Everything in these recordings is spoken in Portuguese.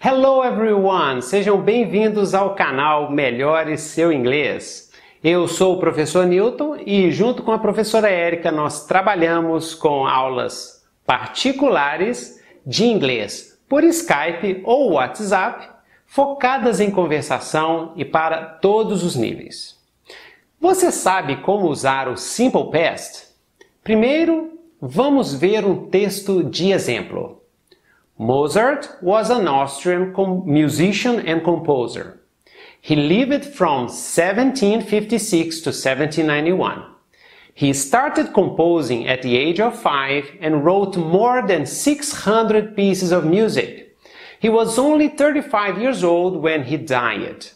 Hello everyone! Sejam bem-vindos ao canal Melhore Seu Inglês. Eu sou o professor Newton e junto com a professora Érica nós trabalhamos com aulas particulares de inglês por Skype ou WhatsApp, focadas em conversação e para todos os níveis. Você sabe como usar o Simple Past? Primeiro, vamos ver um texto de exemplo. Mozart was an Austrian musician and composer. He lived from 1756 to 1791. He started composing at the age of five and wrote more than 600 pieces of music. He was only 35 years old when he died.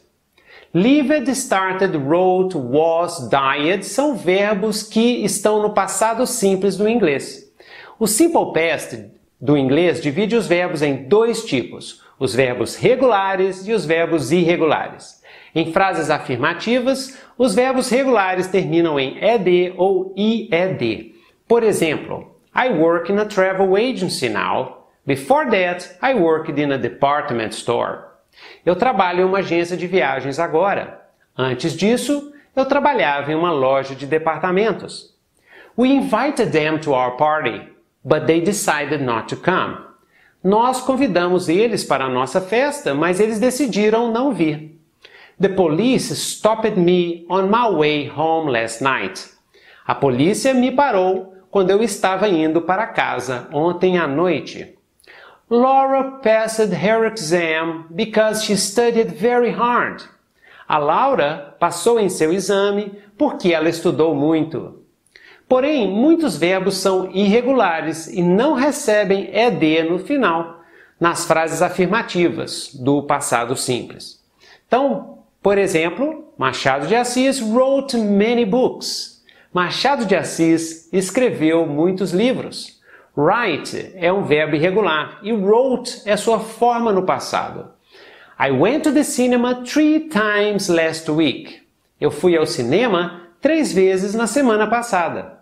Lived, started, wrote, was, died são verbos que estão no passado simples do inglês. O simple past do inglês divide os verbos em dois tipos, os verbos regulares e os verbos irregulares. Em frases afirmativas, os verbos regulares terminam em ed ou ied. Por exemplo, I work in a travel agency now. Before that, I worked in a department store. Eu trabalho em uma agência de viagens agora. Antes disso, eu trabalhava em uma loja de departamentos. We invited them to our party but they decided not to come. Nós convidamos eles para a nossa festa, mas eles decidiram não vir. The police stopped me on my way home last night. A polícia me parou quando eu estava indo para casa ontem à noite. Laura passed her exam because she studied very hard. A Laura passou em seu exame porque ela estudou muito. Porém, muitos verbos são irregulares e não recebem ed no final, nas frases afirmativas do passado simples. Então, por exemplo, Machado de Assis wrote many books. Machado de Assis escreveu muitos livros. Write é um verbo irregular e wrote é sua forma no passado. I went to the cinema three times last week. Eu fui ao cinema três vezes na semana passada.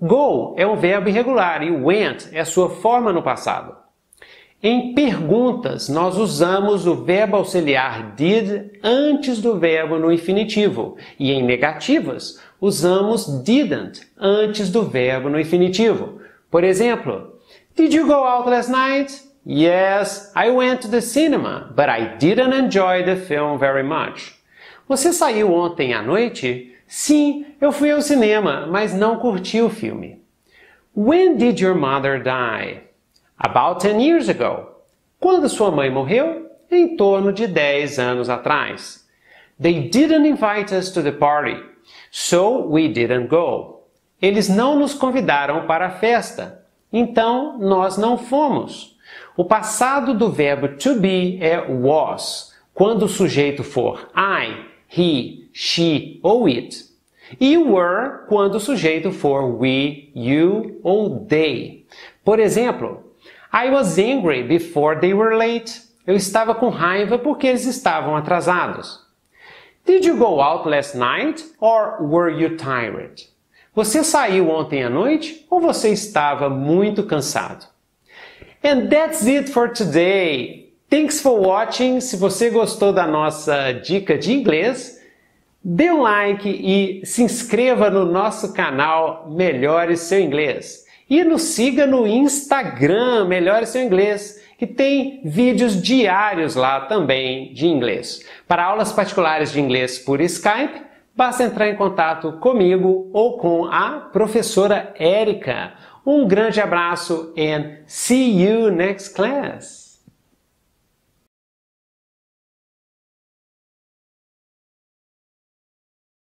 Go é um verbo irregular e went é sua forma no passado. Em perguntas, nós usamos o verbo auxiliar did antes do verbo no infinitivo, e em negativas, usamos didn't antes do verbo no infinitivo. Por exemplo, Did you go out last night? Yes, I went to the cinema, but I didn't enjoy the film very much. Você saiu ontem à noite? Sim, eu fui ao cinema, mas não curti o filme. When did your mother die? About 10 years ago. Quando sua mãe morreu? Em torno de 10 anos atrás. They didn't invite us to the party, so we didn't go. Eles não nos convidaram para a festa, então nós não fomos. O passado do verbo to be é was, quando o sujeito for I, he, she ou it. E were quando o sujeito for we, you ou they. Por exemplo, I was angry before they were late. Eu estava com raiva porque eles estavam atrasados. Did you go out last night or were you tired? Você saiu ontem à noite ou você estava muito cansado? And that's it for today. Thanks for watching. Se você gostou da nossa dica de inglês, dê um like e se inscreva no nosso canal Melhore Seu Inglês. E nos siga no Instagram Melhore Seu Inglês, que tem vídeos diários lá também de inglês. Para aulas particulares de inglês por Skype, basta entrar em contato comigo ou com a professora Érica. Um grande abraço and see you next class!